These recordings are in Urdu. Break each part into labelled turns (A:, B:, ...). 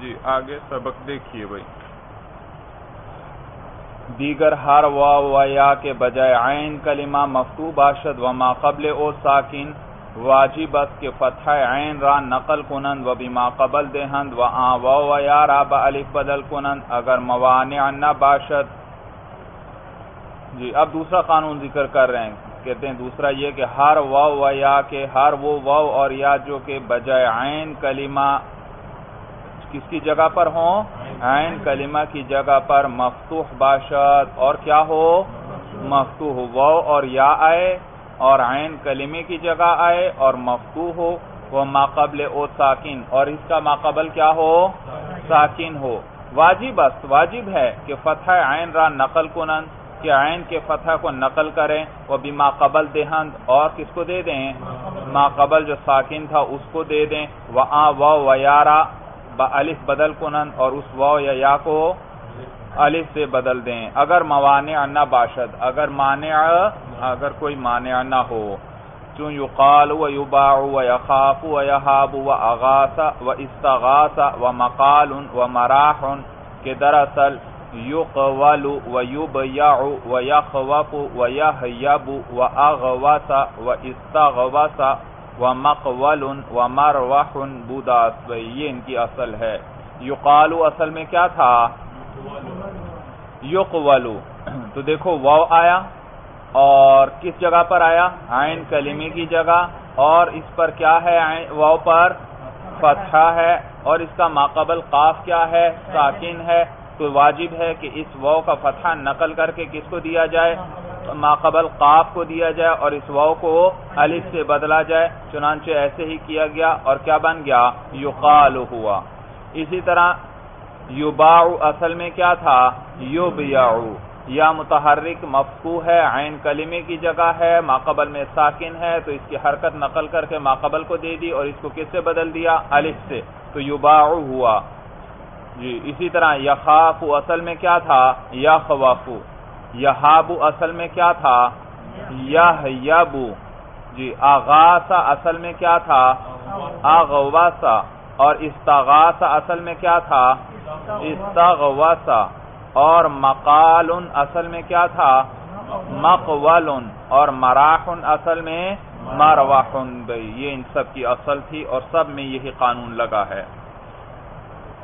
A: جی آگے سبق دیکھیے بھائی۔ دیگر ہر و یا کے بجائے عین کلمہ مفتو باشد و ما قبل او ساکن واجبت کے فتح عین را نقل کنند و بما قبل دہند و آن و یا را با الف بدل کنند اگر موانع نہ باشد جی اب دوسرا قانون ذکر کر رہے ہیں۔ کہتے ہیں دوسرا یہ کہ ہر و یا کے، ہر وہ و اور یا جو کہ بجائے عین کلمہ کس کی جگہ پر ہوں؟ عین کلمہ کی جگہ پر مفتوح باشد اور کیا ہو؟ مفتوح و اور یا آئے اور عین کلمے کی جگہ آئے اور مفتوح ہو، وہ ماقبل او ساکن اور اس کا ماقبل کیا ہو؟ ساکن ہو۔ واجب است، واجب ہے کہ فتح عین را نقل کنند، کہ عین کے فتح کو نقل کریں، وہ بھی ماقبل دہند اور کس کو دے دیں؟ ماقبل جو ساکن تھا اس کو دے دیں۔ وہ آ، و یارا الف بدل کنن اور اس واو یا یا کو الف سے بدل دیں۔ اگر موانع نہ باشد، اگر مانع، اگر کوئی مانع نہ ہو۔ چون یقال و یباع و یخاف و یحاب و اغاث و استغاث و مقال و مراح، کہ دراصل یقول و یبیع و یخوف و یحیب و اغوث و استغوث و مقول و مروح بوداس یہ ان کی اصل ہے۔ یقالو اصل میں کیا تھا؟ یقولو۔ تو دیکھو، واو آیا اور کس جگہ پر آیا؟ عین کلمے کی جگہ۔ اور اس پر کیا ہے؟ واو پر فتحہ ہے۔ اور اس کا ماقبل قاف کیا ہے؟ ساکن ہے۔ تو واجب ہے کہ اس واو کا فتحہ نقل کر کے کس کو دیا جائے؟ ماقبل قاف کو دیا جائے اور اس واو کو الف سے بدلا جائے، چنانچہ ایسے ہی کیا گیا اور کیا بن گیا؟ یقال ہوا۔ اسی طرح یباع اصل میں کیا تھا؟ یبیع یا متحرک مفقو ہے، عین کلمے کی جگہ ہے ماقبل میں ساکن ہے، تو اس کی حرکت نقل کر کے ماقبل کو دے دی اور اس کو کس سے بدل دیا؟ الف سے۔ تو یوبا ہوا۔ جی اسی طرح یخاف اصل میں کیا تھا؟ یا یہابو اصل میں کیا تھا؟ یبو جی آغاسا اصل میں کیا تھا؟ آغواسا اور استغاسا اصل میں کیا تھا؟ استغواسا اور مقال اصل میں کیا تھا؟ مقول اور مراح اصل میں مرواحن بھائی، یہ ان سب کی اصل تھی اور سب میں یہی قانون لگا ہے۔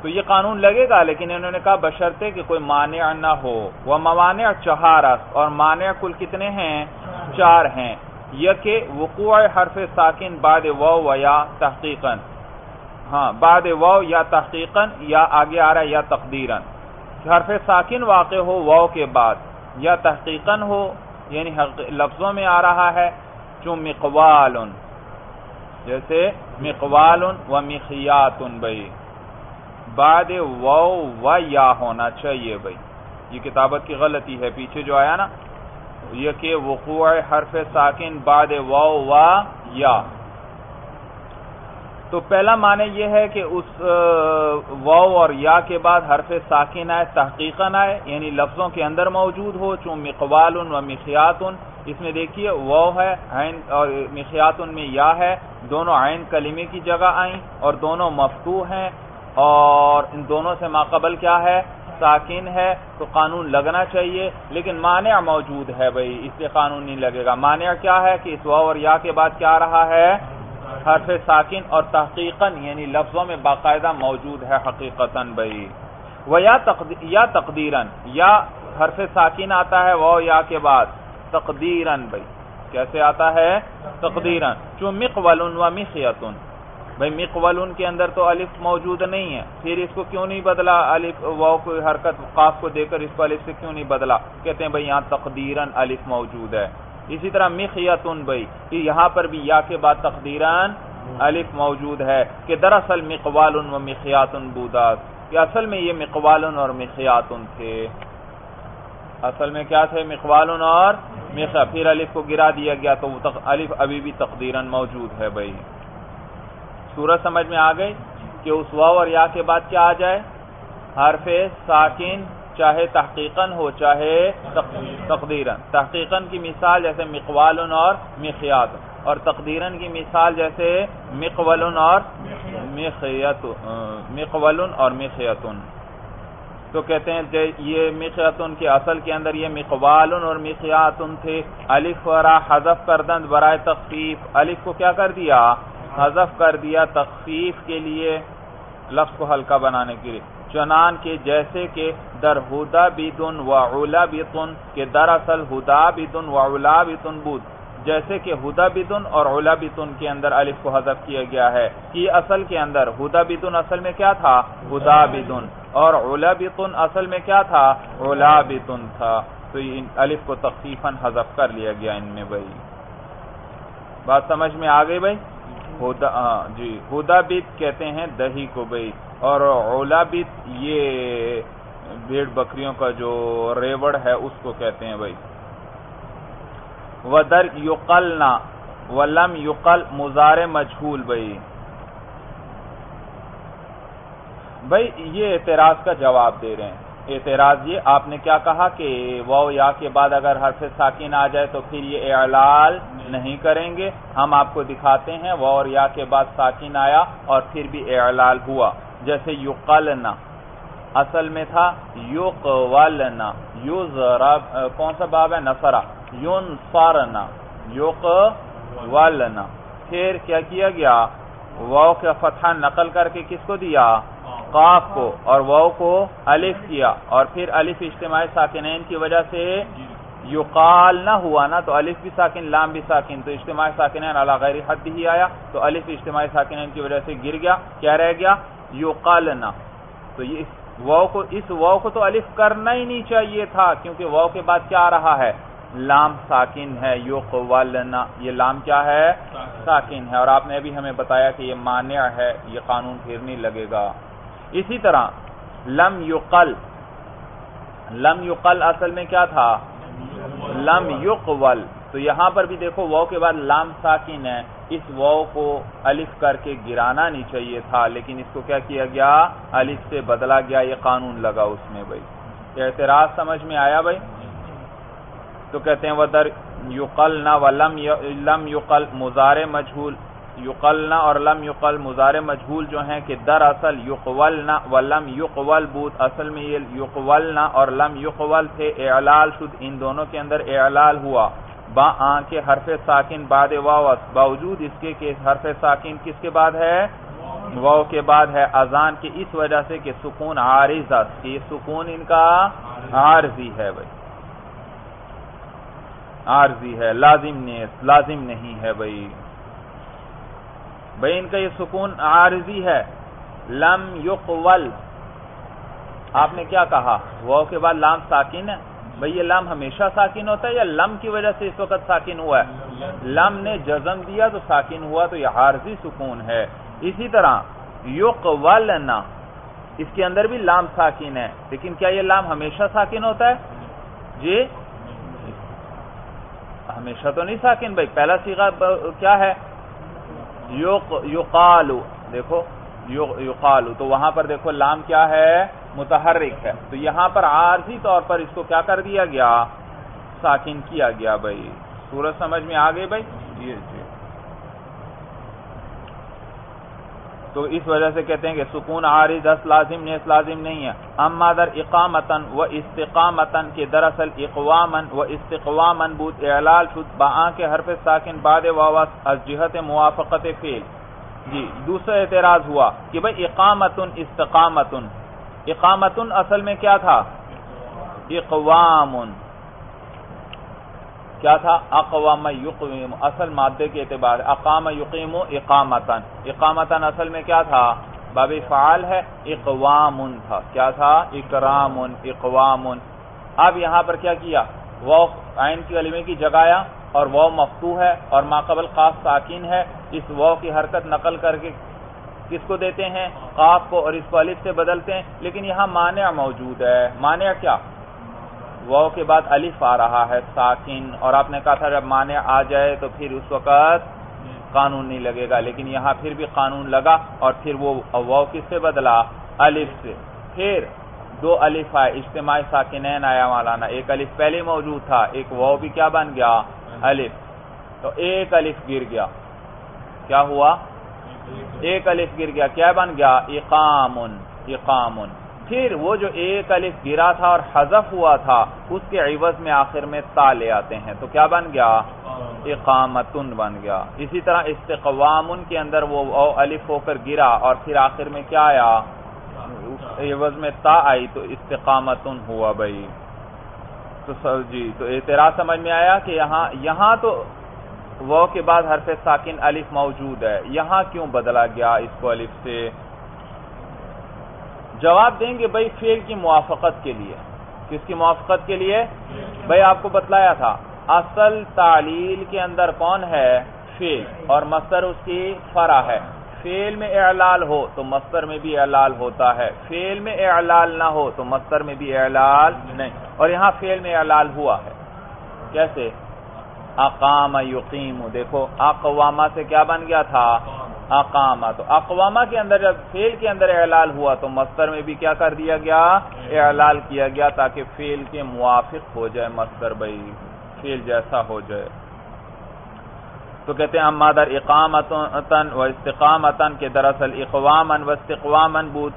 A: تو یہ قانون لگے گا، لیکن انہوں نے کہا بشرتے کہ کوئی مانع نہ ہو۔ وہ موانع چہارس اور مانع کل کتنے ہیں؟ چار ہیں۔ یہ کہ وقوع حرف ساکن بعد و یا تحقیقاً۔ ہاں بعد و یا تحقیقاً یا آگے آ رہا ہے یا تقدیراً۔ حرف ساکن واقع ہو و کے بعد، یا تحقیقاً ہو یعنی لفظوں میں آ رہا ہے۔ جو مقوال، جیسے مقوال و مخیات بھائی۔ بعد و و یا ہونا چاہیے بھائی۔ یہ کتابت کی غلطی ہے۔ پیچھے جو آیا نا، یہ کہ وقوع حرف ساکن بعد و و یا۔ تو پہلا معنی یہ ہے کہ اس و اور یا کے بعد حرف ساکن آئے، تحقیقاً آئے یعنی لفظوں کے اندر موجود ہو چون مقوال و مخیات، اس میں دیکھیے و ہے، عین اور مخیات میں یا ہے، دونوں عین کلمے کی جگہ آئیں اور دونوں مفتو ہیں۔ اور ان دونوں سے ماقبل کیا ہے؟ ساکن ہے، تو قانون لگنا چاہیے، لیکن مانع موجود ہے بھائی، اس سے قانون نہیں لگے گا۔ مانع کیا ہے کہ اس واو اور یا کے بعد کیا رہا ہے؟ حرف ساکن اور تحقیقاً یعنی لفظوں میں باقاعدہ موجود ہے حقیقتاً بھائی۔ وہ یا تقدیرن یا حرف ساکن آتا ہے وہ یا کے بعد۔ تقدیرن بھائی، کیسے آتا ہے؟ تقدیرن چون مقول و مخیتن۔ بھائی مقول کے اندر تو الف موجود نہیں ہے۔ پھر اس کو کیوں نہیں بدلا؟ الف واؤ کو حرکت قاف کو دے کر اس کو الف سے کیوں نہیں بدلا؟ کہتے ہیں بھائی یہاں تقدیرن الف موجود ہے۔ اسی طرح مخیتن بھائی یہاں پر بھی یا کے بعد تقدیرن الف موجود ہے، کہ دراصل مقوال و مخیاتن بوداس کہ اصل میں یہ مقوال اور مخیاتن تھے۔ اصل میں کیا تھے؟ مقوال اور مخیا پھر الف کو گرا دیا گیا تو الف ابھی بھی تقدیرن موجود ہے بھائی۔ سورج سمجھ میں آ گئی کہ اس واو اور یا کے بعد کیا آ جائے؟ حرف ساکن، چاہے تحقیقاً ہو، چاہے تقدیرن تحقیقاً کی مثال جیسے مقوال اور مخیات، اور تقدیرن کی مثال جیسے مقول اور مقول اور مخیتن تو کہتے ہیں یہ مخیتن کے اصل کے اندر یہ مقوال اور مخیاتن تھے۔ الف ورا حذف کردند برائے تخفیف۔ الف کو کیا کر دیا؟ حذف کر دیا تخفیف کے لیے، لفظ کو ہلکا بنانے کے لیے۔ چنان کے جیسے کہ در ہدا بیتن و اولا بیتن کہ دراصل ہدا بیتن و اولا بیتن بود۔ جیسے کہ ہدا بیتن اور اولا بیتن کے اندر الف کو حذف کیا گیا ہے۔ کہ اصل کے اندر ہدا بیتن اصل میں کیا تھا؟ ہدا بیتن اور اولا بیتن اصل میں کیا تھا؟ اولا بیتن تھا۔ تو الف کو تخفیفاً حذف کر لیا گیا ان میں بھائی۔ بات سمجھ میں آ گئی بھائی؟ جی ہدا بیت کہتے ہیں دہی کو بھائی اور اولا بیت یہ بھیڑ بکریوں کا جو ریوڑ ہے اس کو کہتے ہیں بھائی ودر یقل نہ ولم یقل مزار مجھول بھائی بھائی یہ اعتراض کا جواب دے رہے ہیں۔ اعتراض، یہ آپ نے کیا کہا کہ وہ یا کے بعد اگر حرف ساکن آ جائے تو پھر یہ اعلال نہیں کریں گے۔ ہم آپ کو دکھاتے ہیں وہ اور یا کے بعد ساکن آیا اور پھر بھی اعلال ہوا۔ جیسے یقلنا اصل میں تھا یقولنا یوز کون سا باب ہے؟ نصرہ۔ یون فارنا یقولنا پھر کیا کیا گیا؟ وہ کا فتحہ نقل کر کے کس کو دیا؟ قاف کو اور واؤ کو الف کیا اور پھر الف اجتماعی ساکنین کی وجہ سے یقال نہ ہوا نا تو الف بھی ساکن لام بھی ساکن۔ تو اجتماعی ساکنین علی غیر حد ہی آیا۔ تو الف اجتماعی ساکنین کی وجہ سے گر گیا۔ کیا رہ گیا؟ یقالنا تو یہ واؤ کو اس واؤ کو تو الف کرنا ہی نہیں چاہیے تھا کیونکہ واؤ کے بعد کیا آ رہا ہے؟ لام ساکن ہے یقوالنا یہ لام کیا ہے؟ ساکن۔ ہے۔ اور آپ نے ابھی ہمیں بتایا کہ یہ مانع ہے یہ قانون پھر نہیں لگے گا۔ اسی طرح لم یقل لم یقل اصل میں کیا تھا؟ لم یقول، تو یہاں پر بھی دیکھو وہ کے بعد لام ساکن ہے، اس وو کو الف کر کے گرانا نہیں چاہیے تھا، لیکن اس کو کیا کیا گیا؟ الف سے بدلا گیا، یہ قانون لگا اس میں بھائی۔ اعتراض سمجھ میں آیا بھائی؟ تو کہتے ہیں وہ در یقل نہ و لم یقل مزار مجھول۔ یقلنا اور لم یقل مزار مجھول جو ہیں کہ در اصل یقولنا و لم یقول بود، اصل میں یہ یقولنا اور لم یقول تھے، اعلال شد، ان دونوں کے اندر اعلال ہوا۔ با آن کے حرف ساکن بعد واوس باوجود اس کے کہ حرف ساکن کس کے بعد ہے؟ واو کے بعد ہے۔ اذان کی اس وجہ سے کہ سکون عارض یہ سکون ان کا عارضی ہے بھائی۔ عارضی ہے، لازم نیس لازم نہیں ہے بھائی۔ بھائی ان کا یہ سکون عارضی ہے۔ لم یقول۔ آپ نے کیا کہا؟ وہ کے بعد لام ساکن ہے۔ بھائی یہ لام ہمیشہ ساکن ہوتا ہے یا لم کی وجہ سے اس وقت ساکن ہوا ہے؟ لم نے جزم دیا تو ساکن ہوا تو یہ عارضی سکون ہے۔ اسی طرح یقولنا۔ اس کے اندر بھی لام ساکن ہے۔ لیکن کیا یہ لام ہمیشہ ساکن ہوتا ہے؟ جی۔ ہمیشہ تو نہیں ساکن بھائی۔ پہلا سیگا کیا ہے؟ یقالو، دیکھو یقالو، تو وہاں پر دیکھو لام کیا ہے؟ متحرک ہے۔ تو یہاں پر عارضی طور پر اس کو کیا کر دیا گیا؟ ساکن کیا گیا بھائی؟ سورج سمجھ میں آ گئی بھائی جی تو اس وجہ سے کہتے ہیں کہ سکون عارض اس لازم نے اس لازم نہیں ہے۔ اما در اقامتن و استقامتن کے دراصل اقوامن و استقوامن بود اعلال شد با کے حرف ساکن بعد واواس از جہت موافقت فیل جی دوسرا اعتراض ہوا کہ بھئی اقامتن استقامتن اقامتن اصل میں کیا تھا؟ اقوامن کیا تھا؟ اقوام یقیم اصل مادے کے اعتبار، اقام یقیم اقامتن اقامتن اصل میں کیا تھا؟ باب فعال ہے اقوام تھا. کیا تھا؟ اکرام اقوام اب یہاں پر کیا کیا؟ وہ عین کی علمے کی جگایا اور وہ مفتو ہے اور ماقبل قاف ساکین ہے. اس وہ کی حرکت نقل کر کے کس کو دیتے ہیں؟ قاف کو اور اس کو الف سے بدلتے ہیں. لیکن یہاں مانع موجود ہے. مانع کیا؟ وہ کے بعد الف آ رہا ہے، ساکن۔ اور آپ نے کہا تھا جب مانے آ جائے تو پھر اس وقت قانون نہیں لگے گا، لیکن یہاں پھر بھی قانون لگا اور پھر وہ کس سے بدلا؟ الف سے۔ پھر دو الف آئے، اجتماعی ساکنین آیا مولانا۔ ایک الف پہلے موجود تھا، ایک وہ بھی کیا بن گیا؟ الف۔ تو ایک الف گر گیا۔ کیا ہوا؟ ایک الف گر گیا۔ کیا بن گیا؟ اقامن۔ اقامن۔ پھر وہ جو ایک الف گرا تھا اور حذف ہوا تھا، اس کے عوض میں آخر میں تا لے آتے ہیں۔ تو کیا بن گیا؟ اقامتن بن گیا۔ اسی طرح استقوامن کے اندر وہ الف ہو کر گرا اور پھر آخر میں کیا آیا؟ عوض میں تا آئی تو استقامتن ہوا بھائی۔ تو سر جی تو اعتراض سمجھ میں آیا کہ یہاں یہاں تو وہ کے بعد حرف ساکن الف موجود ہے۔ یہاں کیوں بدلا گیا اس کو الف سے؟ جواب دیں گے بھائی فیل کی موافقت کے لیے۔ کس کی موافقت کے لیے؟ بھائی آپ کو بتلایا تھا، اصل تعلیل کے اندر کون ہے؟ فیل اور مصدر اس کی فرا ہے۔ فیل میں اعلال ہو تو مصدر میں بھی اعلال ہوتا ہے۔ فیل میں اعلال نہ ہو تو مصدر میں بھی اعلال نہیں۔ اور یہاں فیل میں اعلال ہوا ہے۔ کیسے؟ اقام یقیم۔ دیکھو، اقوامہ سے کیا بن گیا تھا؟ اقامہ۔ تو اقوامہ کے اندر جب فیل کے اندر اعلال ہوا تو مصدر میں بھی کیا کر دیا گیا؟ اعلال کیا گیا تاکہ فیل کے موافق ہو جائے مصدر بھائی فیل جیسا ہو جائے۔ تو کہتے ہیں مادر اقامتن و استقامتن کے دراصل اقوامن و استقوامن بود۔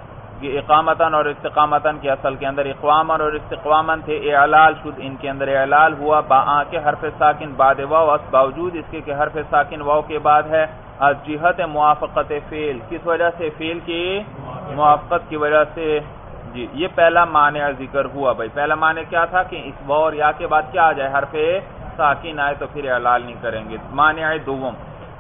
A: اقامتن اور استقامتن کے اصل کے اندر اقوامن اور استقوامن تھے اعلال شد ان کے اندر اعلال ہوا، با کے حرف ساکن، بعد واو، اس باوجود اس کے کہ حرف ساکن واو کے بعد ہے، از جہت موافقت فیل کس وجہ سے فیل کی؟ موافقت کی وجہ سے۔ جی یہ پہلا معنی ذکر ہوا بھائی۔ پہلا معنی کیا تھا کہ اس واو اور یا کے بعد کیا آ جائے؟ حرف ساکن آئے تو پھر اعلال نہیں کریں گے۔ مانع دوم۔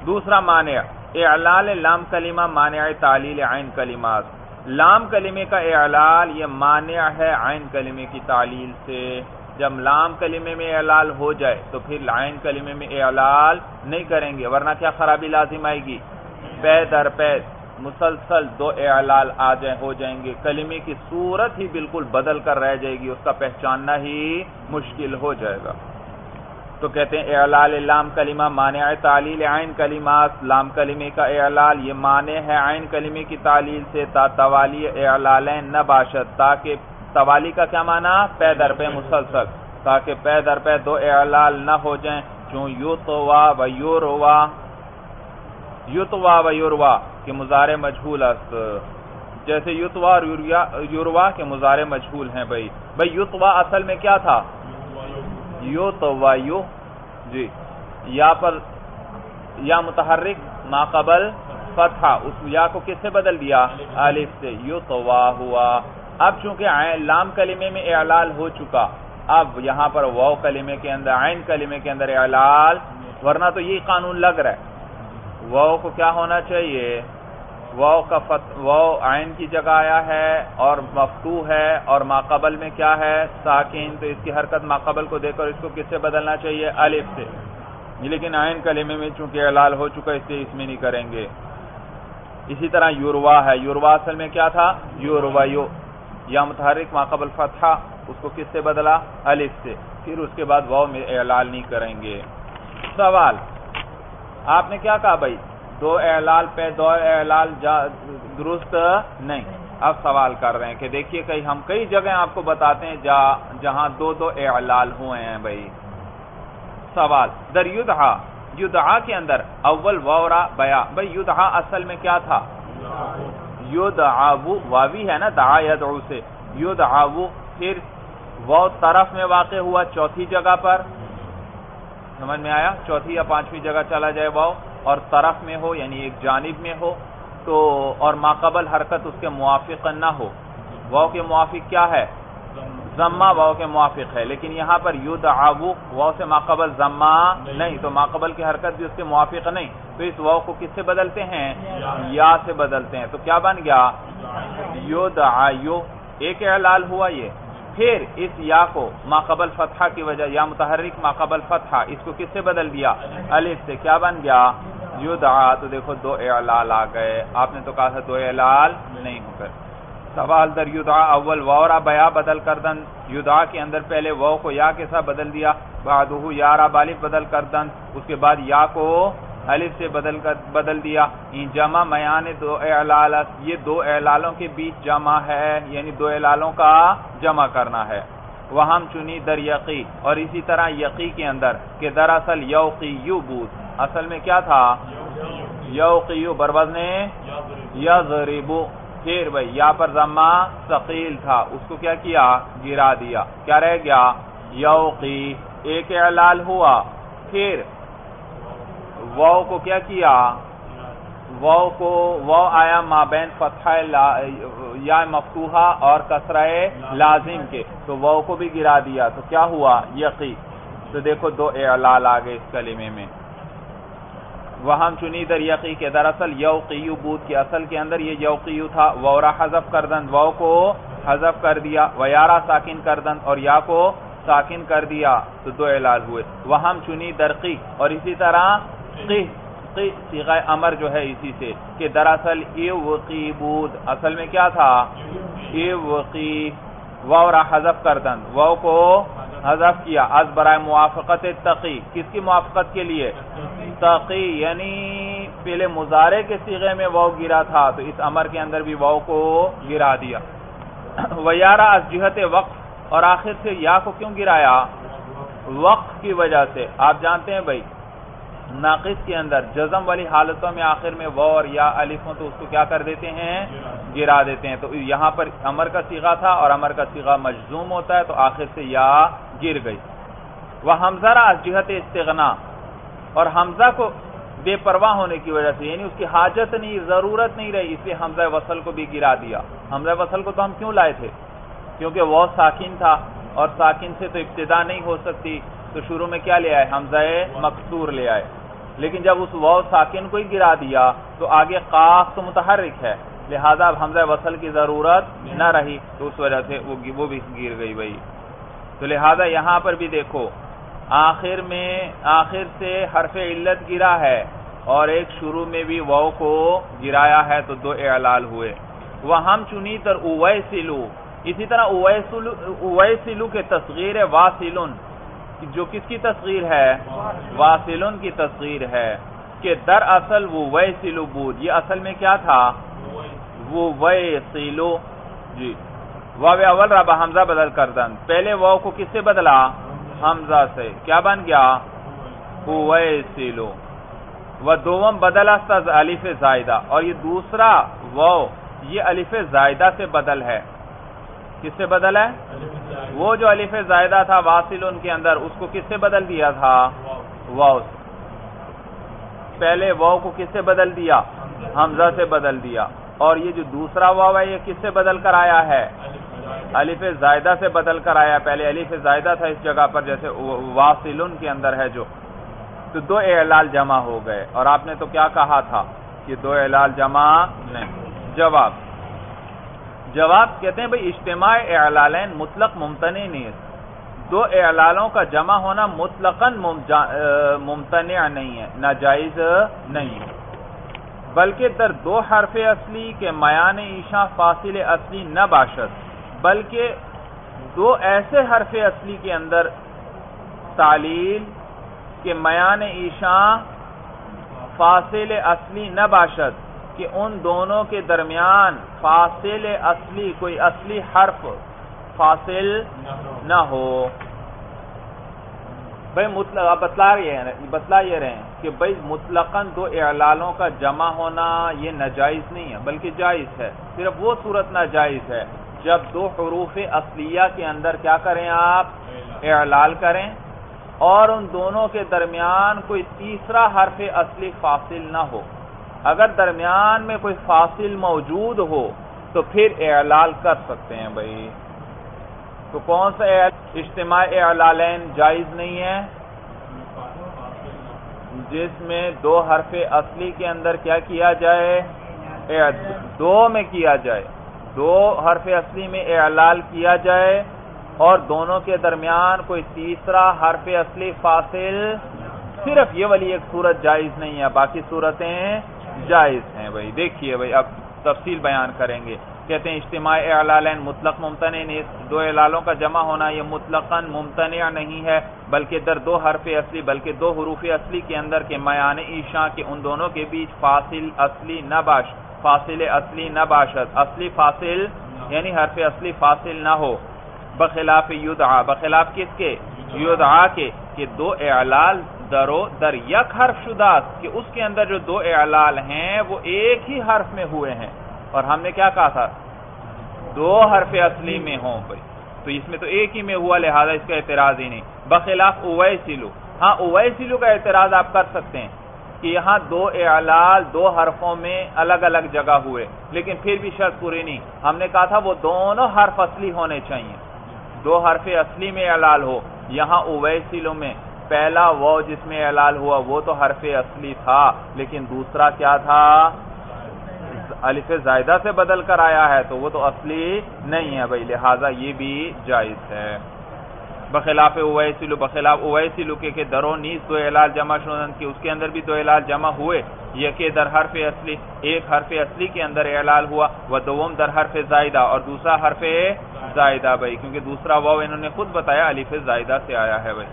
A: دوسرا مانع اعلال لام کلمہ مانع تعلیل عین کلمات۔ لام کلمے کا اعلال یہ مانع ہے عین کلمے کی تعلیل سے۔ جب لام کلمے میں اعلال ہو جائے تو پھر عین کلمے میں اعلال نہیں کریں گے، ورنہ کیا خرابی لازم آئے گی؟ پے در پے، مسلسل دو اعلال آ جائیں، ہو جائیں گے۔ کلمے کی صورت ہی بالکل بدل کر رہ جائے گی، اس کا پہچاننا ہی مشکل ہو جائے گا۔ تو کہتے ہیں اعلال لام کلمہ مانع تعلیل، عین کلمات لام کلمے کا اعلال یہ معنی ہے عین کلمے کی تعلیل سے، تا توالی اعلالین نہ باشد، تاکہ توالی کا کیا معنی؟ پے در پہ مسلسل، تاکہ پے در پہ دو اعلال نہ ہو جائیں چون یوتوا و یوروا، یوتوا و یوروا کہ مزار مجھول است۔ جیسے یوتوا اور یوروا کے مزار مجھول ہیں بھائی۔ بھائی یوتوا اصل میں کیا تھا؟ یو تو یو. جی. یا پر یا متحرک، ما قبل، فتح. اس یا کو کس سے بدل دیا؟ الف سے. یو تو ہوا. اب چونکہ لام کلمے میں اعلال ہو چکا، اب یہاں پر واؤ کلمے کے اندر، عین کلمے کے اندر اعلال، ورنہ تو یہ قانون لگ رہا ہے۔ واؤ کو کیا ہونا چاہیے؟ واؤ کا واؤ عین کی جگہ آیا ہے اور مفتو ہے اور ماقبل میں کیا ہے؟ ساکن تو اس کی حرکت ماقبل کو دیکھ کر اس کو کس سے بدلنا چاہیے؟ الف سے۔ لیکن عین کلمے میں چونکہ اعلال ہو چکا اس لیے اس میں نہیں کریں گے۔ اسی طرح یوروا ہے۔ یوروا اصل میں کیا تھا؟ یوروا یو۔ یا متحرک ماقبل فتحہ اس کو کس سے بدلا؟ الف سے۔ پھر اس کے بعد واؤ میں اعلال نہیں کریں گے۔ سوال، آپ نے کیا کہا بھائی؟ دو اعلال پہ، دو اعلال درست نہیں۔ اب سوال کر رہے ہیں کہ دیکھیے کئی، ہم کئی جگہ آپ کو بتاتے ہیں جہاں دو دو اعلال ہوئے ہیں بھائی۔ سوال، در یدہا یدہا کے اندر اول وورا بیا۔ بھائی یدہا اصل میں کیا تھا؟ یدعو واوی ہے نا، دعا یدعو سے۔ یدعو پھر وہ طرف میں واقع ہوا چوتھی جگہ پر۔ سمجھ میں آیا؟ چوتھی یا پانچویں جگہ چلا جائے وہ اور طرف میں ہو یعنی ایک جانب میں ہو، تو اور ماقبل حرکت اس کے موافق نہ ہو۔ واؤ کے موافق کیا ہے؟ زما واؤ کے موافق ہے، لیکن یہاں پر یو دعو واؤ سے ماقبل زما نہیں، تو ماقبل کی حرکت بھی اس کے موافق نہیں۔ تو اس واؤ کو کس سے بدلتے ہیں؟ یا سے بدلتے ہیں۔ تو کیا بن گیا؟ یو دعو ایک اعلال ہوا یہ۔ پھر اس یا کو ماقبل فتحہ کی وجہ، یا متحرک ماقبل فتحہ، اس کو کس سے بدل دیا؟ الف سے کیا بن گیا؟ یدعا، تو دیکھو دو اعلال آ گئے۔ آپ نے تو کہا تھا دو اعلال نہیں ہو کر سوال در یدعا اول وورا بیا بدل کردن۔ یدعا کے اندر پہلے وو کو یا کے ساتھ بدل دیا۔ بعدہو یارا بالف بدل کردن۔ اس کے بعد یا کو الف سے بدل کر بدل دیا۔ جمع میان دو اعلال یہ دو اعلالوں کے بیچ جمع ہے یعنی دو اعلالوں کا جمع کرنا ہے۔ وہ چنی در یقی اور اسی طرح یقی کے اندر کہ دراصل یوقی یو بود۔ اصل میں کیا تھا؟ یوقیو بروزن یضربو۔ پھر بھئی یا پر زمہ ثقیل تھا۔ اس کو کیا کیا؟ گرا دیا۔ کیا رہ گیا؟ یوقی۔ ایک اعلال ہوا۔ پھر وو کو کیا کیا؟ وو کو وو آیا مابین فتح یا مفتوحہ اور کسرہ لازم کے، تو وو کو بھی گرا دیا، تو کیا ہوا؟ یقی تو دیکھو دو اعلال آگے اس کلمے میں۔ وہم چنی در یقی کے، دراصل یوقیو بود کی اصل کے اندر یہ یوقیو تھا وورا حذف کردن وو کو حذف کر دیا، ویارا ساکن کردن اور یا کو ساکن کر دیا، تو دو اعلال ہوئے۔ وہم چنی درقی اور اسی طرح قی قی سیغہ امر جو ہے اسی سے کہ دراصل ایوقی بود اصل میں کیا تھا؟ ایوقی وورا حذف کردن وو کو حذف کیا، از برائے موافقت تقی، کس کی موافقت کے لیے؟ تقی یعنی پہلے مزارے کے سیغے میں وہ گرا تھا، تو اس امر کے اندر بھی وہ کو گرا دیا۔ ویارہ از جہت وقت اور آخر سے یا کو کیوں گرایا؟ وقت کی وجہ سے۔ آپ جانتے ہیں بھائی ناقص کے اندر، جزم والی حالتوں میں آخر میں وہ اور یا الف تو اس کو کیا کر دیتے ہیں؟ گرا دیتے ہیں۔ تو یہاں پر امر کا سیغہ تھا اور امر کا سیغہ مجزوم ہوتا ہے تو آخر سے یا گر گئی۔ وہ حمزہ از جہت استغنا اور حمزہ کو بے پرواہ ہونے کی وجہ سے یعنی اس کی حاجت نہیں، ضرورت نہیں رہی، اس لیے حمزہ وصل کو بھی گرا دیا۔ حمزہ وصل کو تو ہم کیوں لائے تھے؟ کیونکہ وہ ساکن تھا اور ساکن سے تو ابتدا نہیں ہو سکتی۔ تو شروع میں کیا لے آئے؟ حمزہ مقصور لے آئے۔ لیکن جب اس وہ ساکن کو ہی گرا دیا تو آگے قاف تو متحرک ہے۔ لہذا اب حمزہ وصل کی ضرورت نہ رہی، تو اس وجہ سے وہ بھی گر گئی بھائی۔ تو لہذا یہاں پر بھی دیکھو، آخر میں آخر سے حرف علت گرا ہے اور ایک شروع میں بھی وو کو گرایا ہے تو دو اعلال ہوئے۔ وہ ہم چنی تر اویسلو۔ اسی طرح اویسلو کے تصغیر واسلن جو کس کی تصغیر ہے؟ واسلن کی تصغیر ہے کہ در اصل وہ ویسلو بود۔ یہ اصل میں کیا تھا؟ وہ ویسلو جی۔ واو اول ربا حمزہ بدل کردن پہلے واو کو کس سے بدلا؟ حمزہ سے۔ کیا بن گیا؟ اویسلو و دوم بدل است علیف زائدہ۔ اور یہ دوسرا واو، یہ علیف زائدہ سے بدل ہے۔ کس سے بدل ہے؟ وہ جو علیف زائدہ تھا، واصل ان کے اندر، اس کو کس سے بدل دیا تھا؟ واو پہلے واو کو کس سے بدل دیا؟ حمزہ سے بدل دیا۔ اور یہ جو دوسرا واو ہے، یہ کس سے بدل کر آیا ہے؟ علیف زائدہ سے بدل کر آیا۔ پہلے علیف زائدہ تھا اس جگہ پر، جیسے واصل کے اندر ہے جو۔ تو دو اعلال جمع ہو گئے۔ اور آپ نے تو کیا کہا تھا کہ دو اعلال جمع نہیں۔ جواب۔ جواب کہتے ہیں بھئی اجتماع اعلالین مطلق ممتنع نہیں دو اعلالوں کا جمع ہونا مطلقاً ممتنع نہیں ہے، ناجائز نہیں ہے۔ بلکہ در دو حرف اصلی کے میان عشاء فاصل اصلی نہ باشد، بلکہ دو ایسے حرف اصلی کے اندر تعلیل کے میان عشاء فاصل اصلی نہ باشد۔ کہ ان دونوں کے درمیان فاصل اصلی، کوئی اصلی حرف فاصل نہ ہو۔ بھائی مطلق بتلا بتلا یہ رہے ہیں کہ بھائی مطلقاً دو اعلالوں کا جمع ہونا یہ ناجائز نہیں ہے، بلکہ جائز ہے۔ صرف وہ صورت ناجائز ہے۔ جب دو حروف اصلیہ کے اندر کیا کریں آپ؟ اعلال کریں۔ اور ان دونوں کے درمیان کوئی تیسرا حرف اصلی فاصل نہ ہو۔ اگر درمیان میں کوئی فاصل موجود ہو تو پھر اعلال کر سکتے ہیں بھائی۔ تو کون سا اجتماع اعلالین جائز نہیں ہے۔ جس میں دو حرف اصلی کے اندر کیا کیا جائے؟ دو میں کیا جائے۔ دو حرف اصلی میں اعلال کیا جائے اور دونوں کے درمیان کوئی تیسرا حرف اصلی فاصل صرف یہ والی ایک صورت جائز نہیں ہے۔ باقی صورتیں جائز ہیں بھائی۔ دیکھیے بھائی، اب تفصیل بیان کریں گے۔ کہتے ہیں، اجتماع اعلالین مطلق ممتنع دو اعلالوں کا جمع ہونا یہ مطلقاً ممتنع نہیں ہے، بلکہ در دو حرف اصلی، بلکہ دو حروف اصلی کے اندر کے میان عشاء کے ان دونوں کے بیچ فاصل اصلی نہ باش، فاصل اصلی نہ باشد۔ اصلی فاصل یعنی حرف اصلی فاصل نہ ہو۔ بخلاف یدعا، بخلاف کس کے؟ یدعا کے، کہ دو اعلال درو در یک حرف شدہ کہ اس کے اندر جو دو اعلال ہیں، وہ ایک ہی حرف میں ہوئے ہیں۔ اور ہم نے کیا کہا تھا؟ دو حرف اصلی میں ہوں بھائی۔ تو اس میں تو ایک ہی میں ہوا، لہذا اس کا اعتراض ہی نہیں۔ بخلاف اویسلو ہاں اویسلو کا اعتراض آپ کر سکتے ہیں کہ یہاں دو اعلال دو حرفوں میں الگ الگ جگہ ہوئے، لیکن پھر بھی شرط پوری نہیں۔ ہم نے کہا تھا وہ دونوں حرف اصلی ہونے چاہیے۔ دو حرف اصلی میں اعلال ہو، یہاں اویسلو میں۔ پہلا وہ جس میں اعلال ہوا وہ تو حرف اصلی تھا، لیکن دوسرا کیا تھا؟ الف زائدہ سے بدل کر آیا ہے، تو وہ تو اصلی نہیں ہے بھائی، لہٰذا یہ بھی جائز ہے۔ بخلاف اویسلو بخلاف اویسلو کے کہ درو نیز دو اعلال جمع شدن کی اس کے اندر بھی دو اعلال جمع ہوئے۔ یہ کہ در حرف اصلی، ایک حرف اصلی کے اندر اعلال ہوا وہ دوم در حرف زائدہ، اور دوسرا حرف زائدہ بھائی، کیونکہ دوسرا وہ انہوں نے خود بتایا، الف زائدہ سے آیا ہے بھائی۔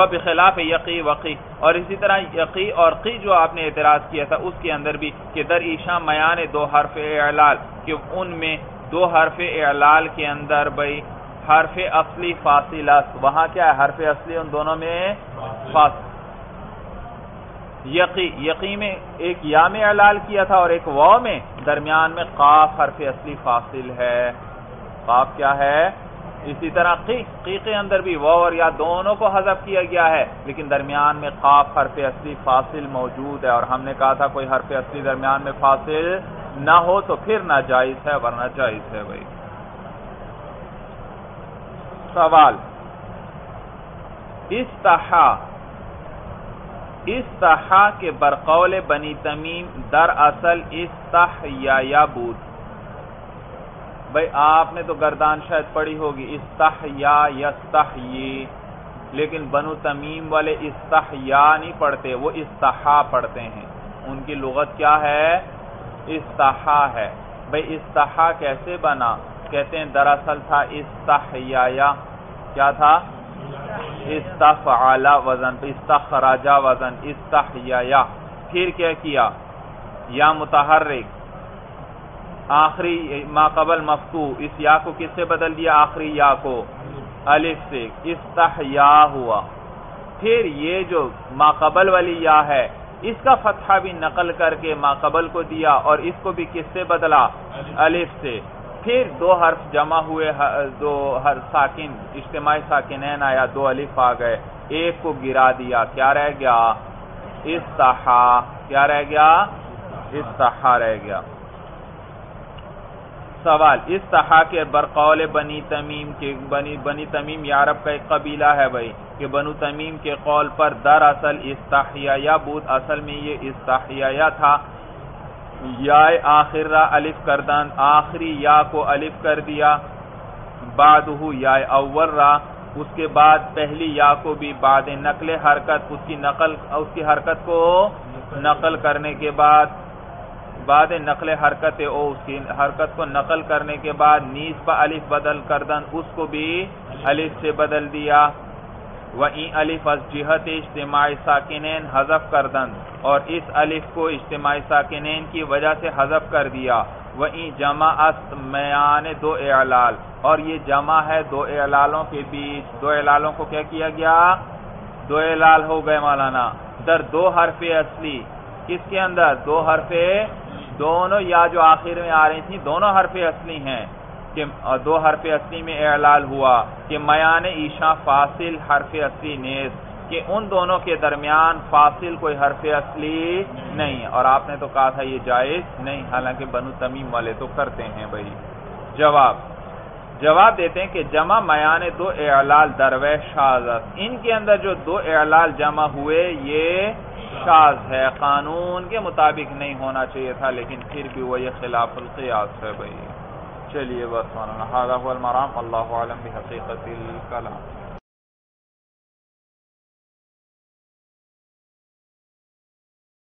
A: بخلاف یقی وقی۔ اور اسی طرح یقی اور قی جو آپ نے اعتراض کیا تھا، اس کے اندر بھی کہ در ایشا میان دو حرف اعلال، کہ ان میں دو حرف اعلال کے اندر بھائی حرف اصلی فاصلہ وہاں کیا ہے؟ حرف اصلی ان دونوں میں فاصل۔ یقی یقی میں ایک یا میں اعلال کیا تھا اور ایک و میں، درمیان میں قاف حرف اصلی فاصل ہے۔ قاف کیا ہے؟ اسی طرح قی قی کے اندر بھی و اور یا دونوں کو حذف کیا گیا ہے، لیکن درمیان میں قاف حرف اصلی فاصل موجود ہے، اور ہم نے کہا تھا کوئی حرف اصلی درمیان میں فاصل نہ ہو تو پھر نہ جائز ہے، ورنہ جائز ہے بھائی۔ سوال۔ استحا استحا کے برقول بنی تمیم در اصل استح یا بود بھائی آپ نے تو گردان شاید پڑھی ہوگی استح یا لیکن بنو تمیم والے استح یا نہیں پڑھتے، وہ استحا پڑھتے ہیں۔ ان کی لغت کیا ہے؟ استحا ہے۔ بھائی استحا کیسے بنا؟ کہتے ہیں دراصل تھا استحیا کیا تھا؟ استفعلا وزن استخراجا وزن، استحیا۔ پھر کیا کیا؟ یا متحرک۔ آخری ما قبل مفتو، اس یا کو کس سے بدل دیا؟ آخری یا کو۔ الف سے۔ استحیا ہوا۔ پھر یہ جو ما قبل والی یا ہے، اس کا فتحہ بھی نقل کر کے ما قبل کو دیا اور اس کو بھی کس سے بدلا؟ الف سے۔ پھر دو حرف جمع ہوئے دو ہر ساکن، اجتماعی ساکنین آیا، دو الف آ گئے۔ ایک کو گرا دیا، کیا رہ گیا؟ استحا۔ کیا رہ گیا؟ استحا رہ گیا۔ سوال استحا کے برقول بنی تمیم کے بنی بنی تمیم یارب کا ایک قبیلہ ہے بھائی، کہ بنو تمیم کے قول پر در اصل استحیا بود، اصل میں یہ استحیا تھا، یا آخر را الف کردن، آخری یا کو الف کر دیا بعد یا اول را، اس کے بعد پہلی یا کو بھی بعد نقل حرکت، اس کی نقل اس کی حرکت کو نقل کرنے کے بعد بعد نقل حرکت او اس کی حرکت کو نقل کرنے کے بعد نیز پا الف بدل کردن، اس کو بھی الف سے بدل دیا۔ وَإِن الف از جہت اجتماعی ساکنین حذف کردن، اور اس الف کو اجتماعی ساکنین کی وجہ سے حذف کر دیا۔ وَإِن جمع است میان دو اعلال، اور یہ جمع ہے دو اعلالوں کے بیچ۔ دو اعلالوں کو کیا کیا گیا؟ دو اعلال ہو گئے مولانا۔ در دو حرف اصلی۔ کس کے اندر؟ دو حرف دونوں یا جو آخر میں آ رہی تھی دونوں حرف اصلی ہیں کہ دو حرف اصلی میں اعلال ہوا کہ میان عشا فاصل حرف اصلی نیز، کہ ان دونوں کے درمیان فاصل کوئی حرف اصلی نہیں۔ اور آپ نے تو کہا تھا یہ جائز نہیں، حالانکہ بنو تمیم والے تو کرتے ہیں بھائی۔ جواب جواب دیتے ہیں کہ جمع میان دو اعلال دروے شازت ان کے اندر جو دو اعلال جمع ہوئے، یہ شاز ہے، قانون کے مطابق نہیں ہونا چاہیے تھا، لیکن پھر بھی وہ یہ خلاف القیاس ہے بھائی۔ چلیے بس مولانا المرام اللہ عالم بحقیقت الکلام۔